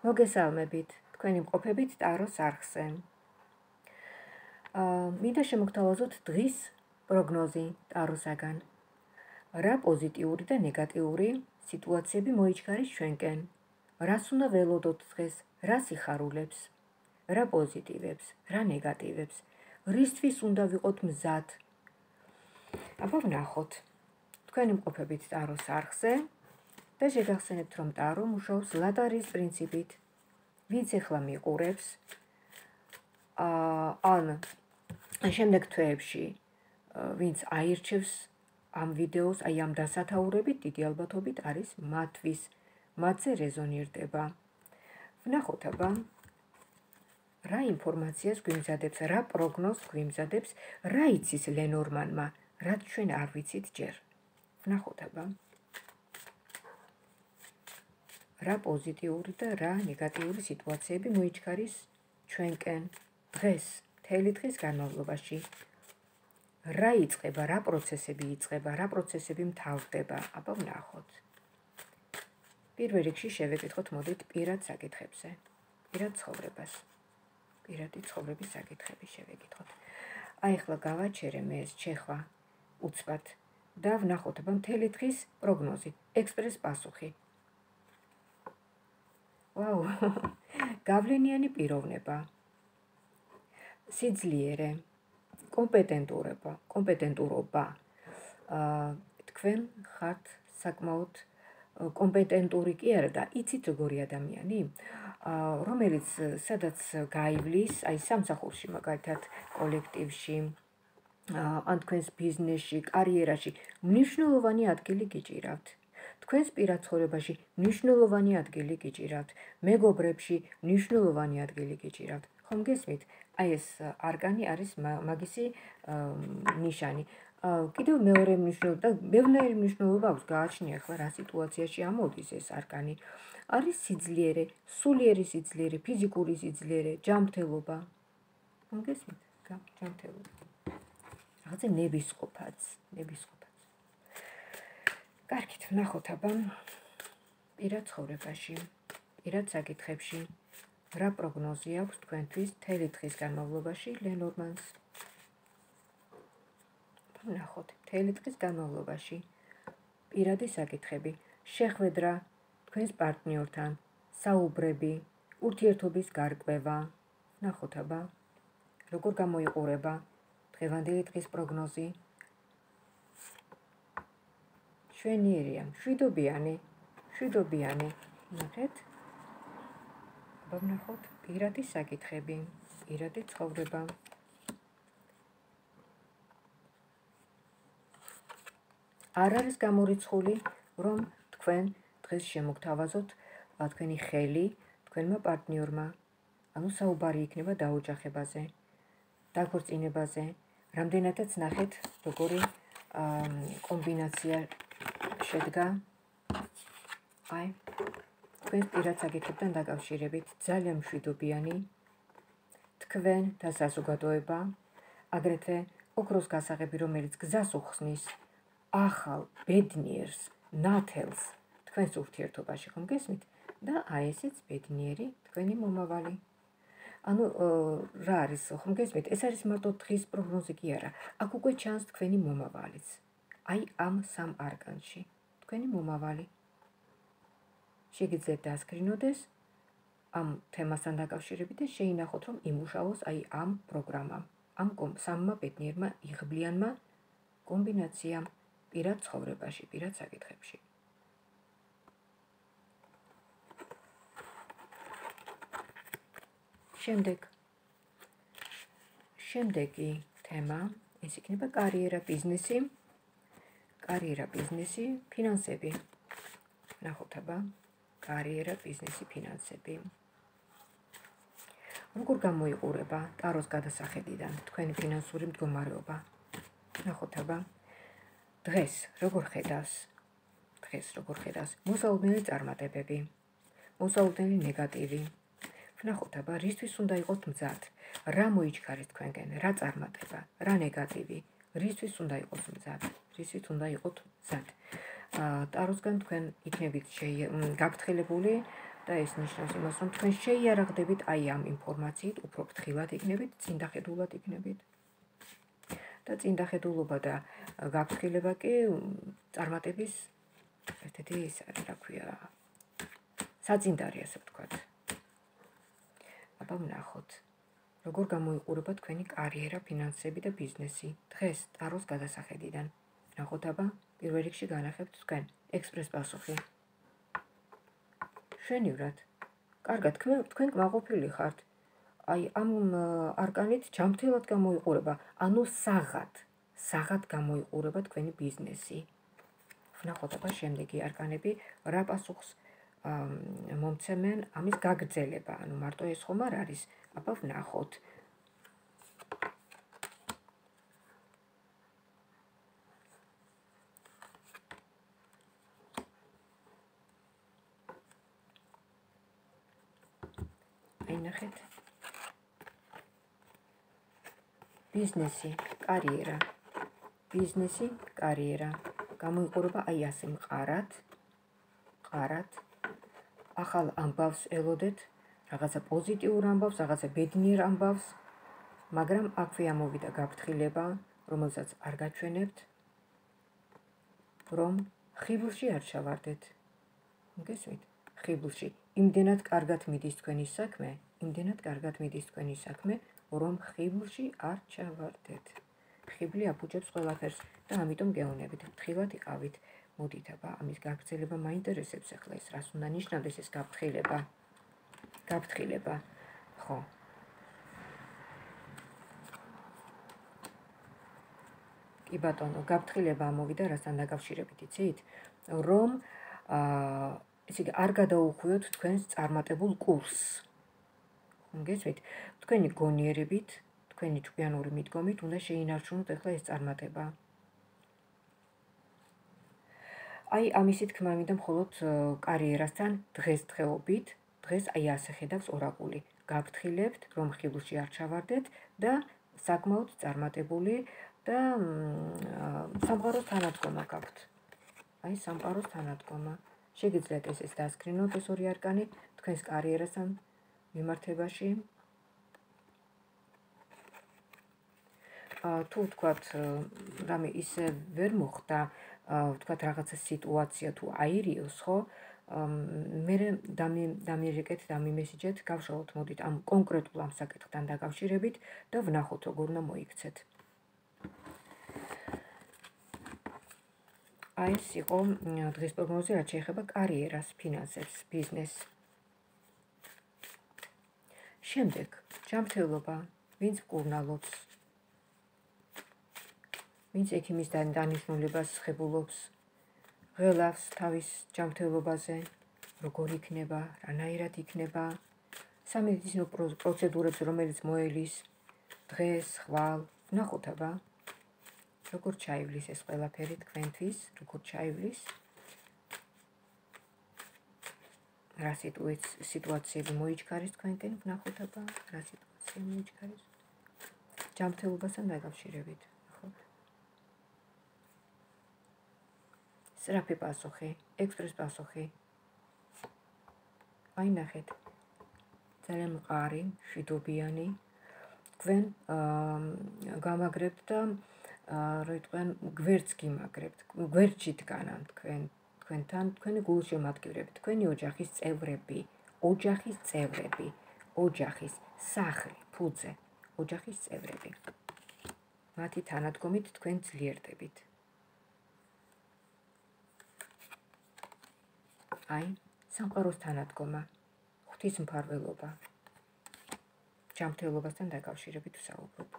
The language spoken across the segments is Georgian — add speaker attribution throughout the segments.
Speaker 1: მოგესალმებით. თქვენი მყოფებით ტაროს არხზე. აა მინდა შემოგთავაზოთ დღის პროგნოზი ტაროსაგან. რა პოზიტიური და ნეგატიური სიტუაციები მოიჩქარის ჩვენკენ? რას უნდა ველოდოთ დღეს? რა სიხარულებს? რა პოზიტივებს? რა ნეგატივებს? რისთვის უნდა ვიყოთ მზად? აბა ვნახოთ. თქვენი მყოფებით ტაროს არხზე და შეგახსენებთ, რომ ტარო მუშაობს ლატარის პრინციპით. ვინც ახლა მიყურებს აა ან შემდეგ თვეებში ვინც აირჩევს ამ ვიდეოს, აი ამ დასათაურებით, დიდი ალბათობით არის მათთვის მათზე რეზონირდება. ვნახოთ აბა რა ინფორმაციას გვიმზადებს, რა პროგნოზს გვიმზადებს, რა იცის ლენორმანმა, რაც ჩვენ არ ვიცით ჯერ. ვნახოთ აბა რა პოზიტიური და რა ნეგატიური სიტუაციები მოიჩქარის ჩვენკენ დღეს, მთელი დღის განმავლობაში. რა იწება, რა პროცესები იწება, რა პროცესები მთავრდება, აბა ვნახოთ. პირველ რიგში შევეკითხოთ მოდით პირად საკითხებზე, პირად ცხოვრებას. პირადი ცხოვრების საკითხები შევეკითხოთ. აი ახლა გავაჩერე მე ეს ჩეხვა უცბად და ვნახოთ აბა მთელი დღის პროგნოზი, ექსპრეს პასუხი, ვაუ. გავლენიანი პიროვნება. სიძლიერე, კომპეტენტურობა, კომპეტენტურობა. აა თქვენ ხართ საკმაოდ კომპეტენტური კი არა და იცით როგორი ადამიანი? აა რომელიც სადაც გაივლის, აი სამსახურში მაგალითად კოლექტივში ან თქვენს ბიზნესში, კარიერაში მნიშვნელოვანი ადგილი გიჭირავთ. თქვენს პირად ცხოვრებაში მნიშვნელოვანი ადგილი გიჭირავთ, მეგობრებში მნიშვნელოვანი ადგილი გიჭირავთ. ხომ გესმით? აი ეს არგანი არის მაგისი ნიშანი. კიდევ მეორე მნიშვნელობა მევნერი მნიშვნელობა აქვს გააჩნია ახლა რა სიტუაციაში ამოდის ეს არგანი. არის სიძლიერე, სულიერი სიძლიერე, ფიზიკური სიძლიერე, ჯანმრთელობა. ხომ გესმით? ჯანმრთელობა. რაღაცა ნებისყოფაც, ნებისყოფაც. კარგით, ნახოთ აბა პირად ცხოვრებაში, პირად საკითხებში რა პროგნოზი აქვს თქვენთვის თელი დღის განმავლობაში ლენორმანს? ნახოთ, თელი დღის განმავლობაში პირადი საკითხები, შეხვედრა თქვენს პარტნიორთან, საუბრები, ურთიერთობის გარკვევა. ნახოთ აბა როგორ გამოიყურება დღევანდელი დღის პროგნოზი? შვენიერია, შვიდობიანი, შვიდობიანი. ნახეთ. ბაბნახოთ პირადი საკითხები, პირადი ცხოვრება. არ არის გამორიცხული, რომ თქვენ დღეს შემოგთავაზოთ თქვენი ხელი თქვენმა პარტნიორმა. ანუ საუბარი იქნება დაოჯახებაზე, დაქორწინებაზე. რამდენადაც ნახეთ, როგორი კომბინაცია შედგა? აი თქვენ პირად საკითხებთან დაკავშირებით ძალიან მშვიდობიანი. თქვენ და საზოგადოება აგრეთვე ოქროს გასაღები რომელიც გზას უხსნის ახალ ბედნიერს ნათელს თქვენს ურთიერთობაში ხომ გესმით? და აი ესეც ბედნიერი თქვენი მომავალი. ანუ რა არის ხომ გესმით? ეს არის მარტო დღის პროგნოზი კი არა. აქ უკვე ჩანს თქვენი მომავალიც აი ამ სამ არგანში. თქვენი მომავალი. შეგიძლიათ დასკრინოდეს ამ თემასთან დაკავშირებით და შეინახოთ რომ იმუშაოს აი ამ პროგრამამ ამ სამმა ბედნიერმა იღბლიანმა კომბინაციამ პირად ცხოვრებაში პირად საკითხებში. შემდეგ. შემდეგი თემა ეს იქნება კარიერა ბიზნესი კარიერა, ბიზნესი, ფინანსები. ნახოთ აბა, კარიერა, ბიზნესი, ფინანსები. როგორ გამოიყურება ტაროს გადასახედიდან თქვენი ფინანსური მდგომარეობა? ნახოთ აბა. დღეს როგორ ხედავს? დღეს როგორ ხედავს? მოსაუდნელი წარმატებები. მოსაუდნელი ნეგატივი. ნახოთ აბა, რისთვის უნდა იყოთ მზად? რა მოიჩქარეთ თქვენგან? რა წარმატება? რა ნეგატივი? რისთვის უნდა იყოს მზად? რისთვის უნდა იყოს მზად? აა ტაროსგან თქვენ იქნებით გაფრთხილებული და ეს ნიშნავს იმას, რომ თქვენ შეიარაღდებით აი ამ ინფორმაციით, უფრო ფრთხილად იქნებით, წინდახედულად იქნებით. და წინდახედულობა და გაფრთხილება კი წარმატების ერთ-ერთი ის არის, რა ქვია, საძინდარი ასე ვთქვათ. აბა ვნახოთ. როგორ გამოიყურება თქვენი კარიერა, ფინანსები და ბიზნესი დღეს ტაროს გადასახედიდან. ნახოთ აბა, პირველ რიგში განახებთ თქვენ ექსპრეს პასუხი. შვენივრად. კარგად, თქვენ თქვენ კმაყოფილი ხართ. აი ამ არკანით ჯამთელად გამოიყურება, ანუ საღად, საღად გამოიყურება თქვენი ბიზნესი. ნახოთ აბა შემდეგი არკანები რა პასუხს მომცემენ ამის გაგრძელება, ანუ მარტო ეს ხომ არ არის, აბა ვნახოთ. ნახეთ. ბიზნესი, კარიერა. ბიზნესი, კარიერა. გამოიყურება აი ასე მყარად. მყარად. ახალ ამბავს ელოდეთ, რაღაცა პოზიტიურ ამბავს, რაღაცა ბედნიერ ამბავს, მაგრამ აქვე ამოვიდა გაფრთხილება, რომელსაც არ გაჩვენებთ, რომ ხიბლში არ ჩავარდეთ. გესმით? ხიბლში. იმდენად კარგად მიდის თქვენი საქმე, იმდენად კარგად მიდის თქვენი საქმე, რომ ხიბლში არ ჩავარდეთ. ხიბლი აფუჭებს ყველაფერს და ამიტომ გეუნებით, თხილად იყავით. მოდით აბა, ამის გაგრძელება მაინტერესებს ახლა ეს რას უნდა ნიშნავდეს ეს გაფრთხილება. გაფრთხილება. ხო. კი ბატონო, გაფრთხილება ამოვიდა რასთან დაკავშირებით, იცით? რომ აა ესე იგი არ გადაუხვიოთ თქვენს წარმატებულ კურსს. გესვით თქვენი გონიერებით თქვენი ჭკვიანური მიდგომით უნდა შეინარჩუნოთ ახლა ეს წარმატება აი ამისი თქმა მინდა მხოლოდ კარიერასთან დღესდღეობით დღეს აი ასე ხედავს ორაკული. გაფრთხილებთ რომ ხილულში არ ჩავარდეთ და საკმაოდ წარმატებული და სამყაროს თანადგომა გაქვთ. აი სამყაროს თანადგომა. შეგიძლიათ ესეც დასკრინოთ ეს ორი არკანი თქვენს კარიერასთან მიმართებაში. ა თუ თქვათ რამე ისე ვერ მოხდა თქვათ რაღაცა სიტუაცია თუ აირიოს ხო მე დამი დამირეკეთ დამიმესიჯეთ გავშალოთ მოდით ამ კონკრეტულ ამ საკითხთან დაკავშირებით და ვნახოთ როგორ უნდა მოიქცეთ. აი ეს იყო დღის პროგნოზი რაც შეეხება კარიერას, ფინანსებს, ბიზნესს შემდეგ ჯანმრთელობა ვინც კურნალობს ვინც ექიმის დანიშნულებას ხებულობს ღელავს თავის ჯანმრთელობაზე როგორ იქნება რანაირად იქნება სამედიცინო პროცედურებს რომელიც მოელის დღეს ხვალ ნახოთ აბა. როგორ ჩაივლის ეს ყველაფერი თქვენთვის? როგორ ჩაივლის? რა სიტუაციები მოიჩქარის თქვენკენ? ვნახოთ აბა რა სიტუაცია მოიჩქარის ჯანმრთელობასთან დაკავშირებით სრაფი პასუხი ექსპრეს პასუხი აი ნახეთ ძალიან მყარი შვიდობიანი თქვენ გამაგრებთ და რა იტყვიან გვერდს გიმაგრებთ გვერდში დგანან თქვენ თქვენთან, თქვენი გულშემატკივრები, თქვენი ოჯახის წევრები, ოჯახის წევრები, ოჯახის სახლი, ფუძე, ოჯახის წევრები. მათი თანადგომით თქვენ ძლიერდებით. აი, სამყაროს თანადგომა, ღვთის მფარველობა. ჯანმრთელობასთან დაკავშირებით ვსაუბრობ.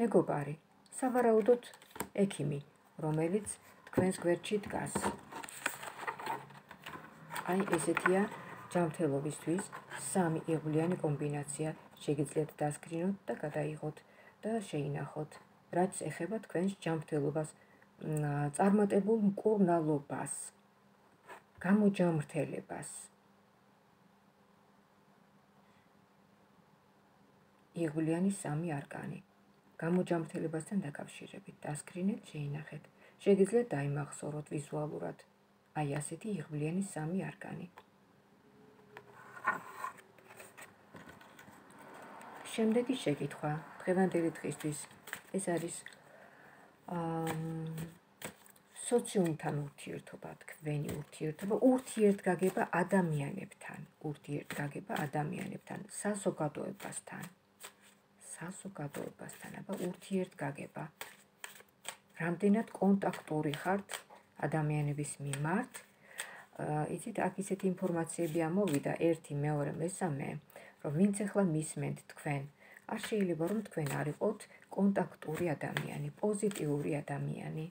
Speaker 1: მეგობარი, სავარაუდოდ ექიმი, რომელიც თქვენს გვერდში დგას. აი ესეთია ჯანმრთელობისთვის სამი იღვლიანი კომბინაცია. შეგიძლიათ დასკრინოთ და გადაიღოთ და შეინახოთ, რაც ეხება თქვენს ჯანმრთელობას, წარმატებულ მკურნალობას, გამოჯანმრთელებას. იღვლიანი სამი არკანი. გამოჯამრთელებასთან დაკავშირებით დასკრინეთ, შეინახეთ. შეგიძლიათ დაიმახსოვროთ ვიზუალურად. აი ასეთი იღბლიანი სამი არკანი. შემდეგი შეკითხვა დღევანდელი დღისთვის ეს არის სოციუმთან ურთიერთობა, თქვენი ურთიერთობა, ურთიერთგაგება ადამიანებთან, ურთიერთგაგება ადამიანებთან, საზოგადოებასთან. საზოგადოებასთან, აბა ურთიერთგაგება. რამდენად კონტაქტური ხართ ადამიანების მიმართ? იცით, აქ ისეთი ინფორმაციები ამოვიდა, ერთი, მეორე, მესამე, რომ ვინც ახლა მისმენთ თქვენ, არ შეიძლება რომ თქვენ არ იყოთ კონტაქტური ადამიანი, პოზიტიური ადამიანი.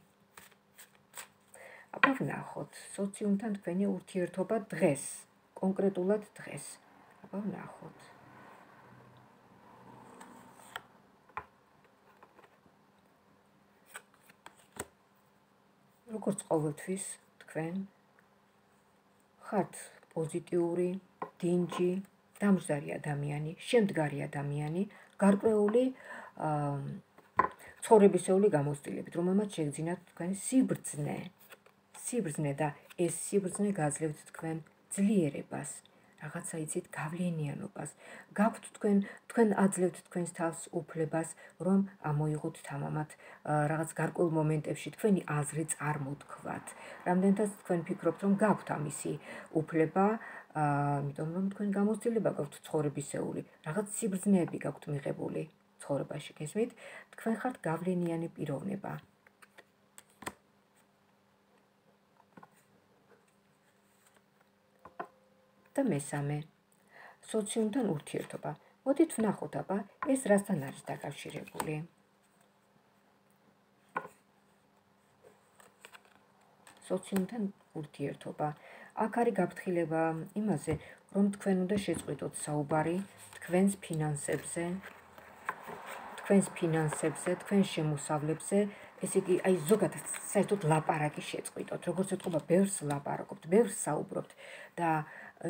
Speaker 1: აბა ვნახოთ სოციუმთან თქვენი ურთიერთობა დღეს, კონკრეტულად დღეს. აბა ვნახოთ. როგორც ყოველთვის თქვენ ხართ პოზიტიური, დინჯი, დამზარი ადამიანი, შემდგარი ადამიანი, გარკვეული ცხოვრებისეული გამოცდილებით, რომელმაც შეგძინათ თქვენი სიბრძნე, სიბრძნე და ეს სიბრძნე გაძლევთ თქვენ ძლიერებას, რაღაცა იცით გავლენიანობას. გაქვთ თქვენ თქვენ აძლევთ თქვენს თავს უფლებას, რომ ამოიღოთ თამამად რაღაც გარკვეულ მომენტებში თქვენი აზრი წარმოთქვათ. რამდენადაც თქვენ ფიქრობთ, რომ გაქვთ ამისი უფლება, ამიტომ რომ თქვენ გამოცდილება გაქვთ ცხოვრებისეული, რაღაც სიბრძნეები გაქვთ მიღებული ცხოვრებაში, გესმით? თქვენ ხართ გავლენიანი პიროვნება. და მესამე სოციუმთან ურთიერთობა. მოდით ვნახოთ აბა ეს რასთან არის დაკავშირებული. სოციუმთან ურთიერთობა. აქ არის გაფრთხილება იმაზე, რომ თქვენ უნდა შეწყვიტოთ საუბარი თქვენს ფინანსებზე, თქვენს ფინანსებზე, თქვენ შემოსავლებზე, ესე იგი, აი ზოგადად საერთოდ ლაპარაკი შეწყვიტოთ. როგორც ეთქობა, ბევრს ლაპარაკობთ, ბევრს საუბრობთ და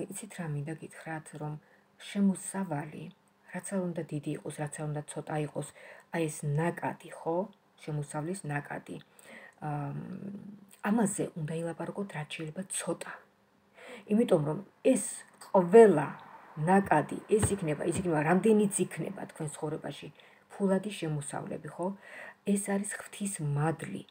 Speaker 1: იცით რა მინდა გითხრათ, რომ შემოსავალი, რაც არ უნდა დიდი იყოს, რაც არ უნდა ცოტა იყოს, აი ეს ნაკადი, ხო? შემოსავლის ნაკადი. აა ამაზე უნდა ილაპარაკოთ, რაც შეიძლება ცოტა. იმიტომ რომ ეს ყველა ნაკადი, ეს იქნება, ის იქნება, რამდენიც იქნება თქვენ ცხოვრებაში ფულადი შემოსავლები, ხო? ეს არის ღვთის მადლი.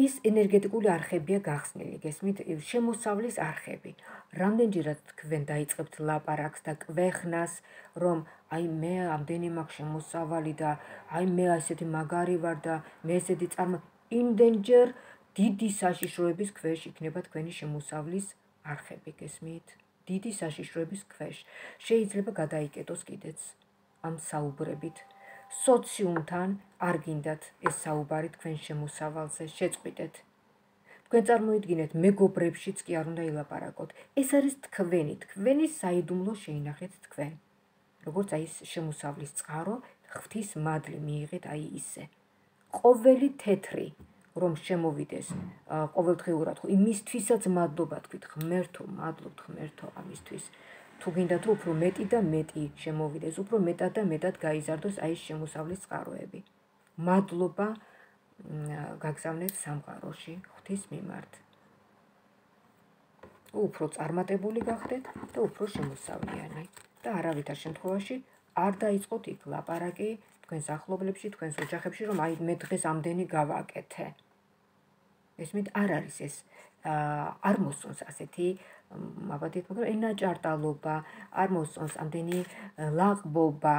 Speaker 1: ის ენერგეტიკული არხებია გახსნილი, გესმით? შემოსავლის არხები. რამდენჯერაც თქვენ დაიწყებთ ლაპარაკს და კვეხნას, რომ აი მე ამდენი მაქვს შემოსავალი და აი მე ასეთი მაგარი ვარ და მე ესეთი წარმო იმდენჯერ დიდი საშიშროების ქვეშ იქნება თქვენი შემოსავლის არხები, გესმით? დიდი საშიშროების ქვეშ. შეიძლება გადაიკეტოს კიდეც ამ საუბრებით. სოციუმთან არ გინდათ ეს საუბარი თქვენ შემოსავალზე შეწყვიტეთ. თქვენ წარმოიდგინეთ მეგობრებშიც კი არ უნდა ილაპარაკოთ. ეს არის თქვენი, თქვენი საიდუმლო შეინახეთ თქვენ. როგორც აი ეს შემოსავლის წყარო, ღვთის მადლი მიიღეთ აი ისე. ყოველი თეთრი რომ შემოვიდეს ყოველდღიურად ხო იმისთვისაც მადლობა თქვით ღმერთო მადლობთ ღმერთო ამისთვის თუ გინდათ რომ უფრო მეტი და მეტი შემოვიდეს, უფრო მეტად და მეტად გაიზარდოს აი ეს შემოსავლის წყაროები. მადლობა გაგზავნეთ სამყაროში ღვთის მიმართ. უფრო წარმატებული გახდეთ და უფრო შემოსავლიანი და არავითარ შემთხვევაში არ დაიწყოთ იქ ლაპარაკი თქვენს ახლობლებში, თქვენს ოჯახებში, რომ აი მე დღეს ამდენი გავაკეთე. ესმით არ არის ეს არ მოსწონს ასეთი აბადეთ მაგრამ ენა ჭარტალობა არ მოსწონს ამდენი ლაღბობა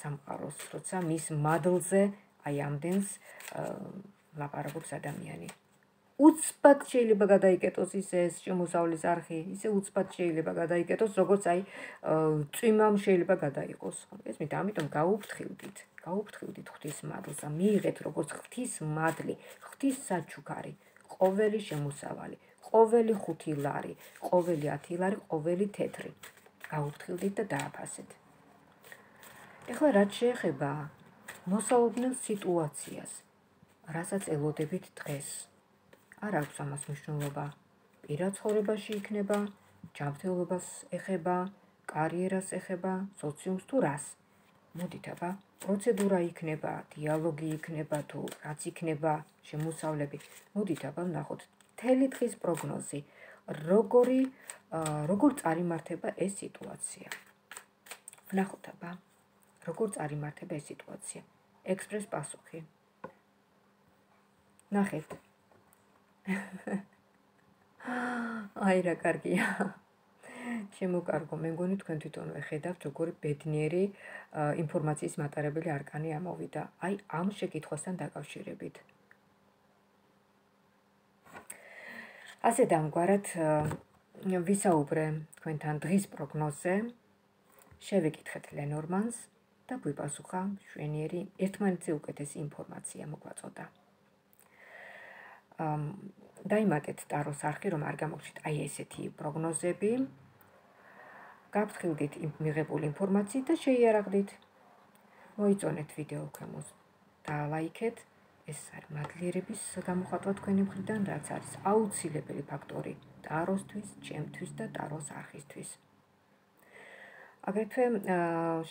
Speaker 1: სამყაროს როცა მის მადლზე აი ამდენს ლაპარაკობს ადამიანი უცბად შეიძლება გადაიკეტოს ისე შემოსავლის არხი, ისე უცბად შეიძლება გადაიკეტოს, როგორც აი წვიმამ შეიძლება გადაიყოს. ეს მე ამიტომ გაუფრთხილდით, გაუფრთხილდით ღვთის მადლს მიიღეთ როგორც ღვთის მადლი, ღვთის საჩუქარი, ყოველი შემოსავალი, ყოველი ხუთი ლარი, ყოველი 10 ლარი, ყოველი თეთრი. გაუფრთხილდით და დააფასეთ. ეხლა რაც შეეხება მოსაუბნელ სიტუაციას, რასაც ელოდებით დღეს. არ აქვს ამას მნიშვნელობა. პირაცხოვრებაში იქნება, ჯანმრთელობას ეხება, კარიერას ეხება, სოციუმს თუ რას. მოდით აბა, პროცედურა იქნება, დიალოგი იქნება თუ რაც იქნება, შემოსავლები. მოდით აბა, ნახოთ მთელი დღის პროგნოზი. როგორი როგორ წარიმართება ეს სიტუაცია? ვნახოთ აბა. როგორ წარიმართება ეს სიტუაცია? ექსპრეს პასუხი. ნახეთ. აი რა კარგია. ჩემო კარგო, მე მგონი თქვენ თვითონვე ხედავთ, როგორი ბედნიერი ინფორმაციის მატარებელი არკანი ამოვიდა. აი ამ შეკითხვასთან დაკავშირებით. ასე დამგვარად ვისაუბრე თქვენთან დღის პროგნოზზე. შევიკითხეთ ლენორმანს და გვიპასუხა შვენიერი ერთმანეთზე უკეთესი ინფორმაცია მოგვაწოდა. ამ დაიმატეთ ტაროს არხი, რომ არ გამოგჩით აი ესეთი პროგნოზები. გაფრთხილდით მიღებული ინფორმაციით და შეიარაღდით. მოიწონეთ ვიდეო ქვემოთ და ლაიქეთ. ეს არის მადლიერების გამოხატვა თქვენი მხრიდან, რაც არის აუცილებელი ფაქტორი ტაროსთვის, ჩემთვის და ტაროს არხისთვის. აგრეთვე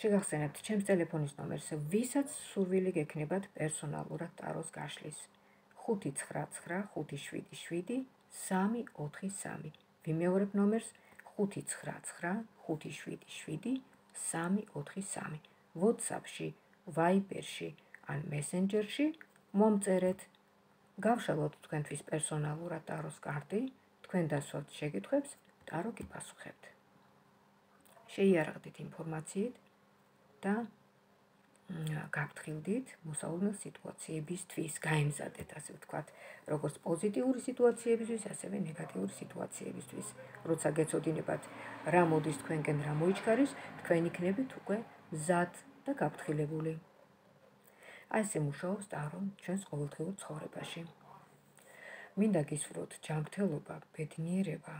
Speaker 1: შეგახსენებთ ჩემს ტელეფონის ნომერს, ვისაც სურვილი გექნებათ პერსონალურად ტაროს გაშლის. 599577343. ვიმეორებ ნომერს 599577343. WhatsApp-ში, Viber-ში ან Messenger-ში მომწერეთ. გავშალოთ თქვენთვის პერსონალურად ტაროს კარტი, თქვენ დასვათ შეკითხვებს, ტარო გიპასუხებთ. შეიარაღდით ინფორმაციით და გაფრთხილდით მოსავალ სიტუაციებისთვის, გაემზადეთ, ასე ვთქვათ, როგორც პოზიტიური სიტუაციებისთვის, ასევე ნეგატიური სიტუაციებისთვის. როცა გეცოდინებათ რა მოდის თქვენკენ, რა მოიჩქარის, თქვენ იქნებით უკვე მზად და გაფრთხილებული. აი ესე მუშაობს დარო ჩვენს ყოველდღიურ ცხოვრებაში. მინდა გისურვოთ ჯანმრთელობა, ბედნიერება,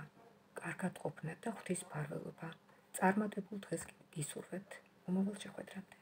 Speaker 1: კარგად ყოფნა და ღვთის ფარველობა. წარმატებულ დღეს გისურვებთ. მომავალ შეხვედრამდე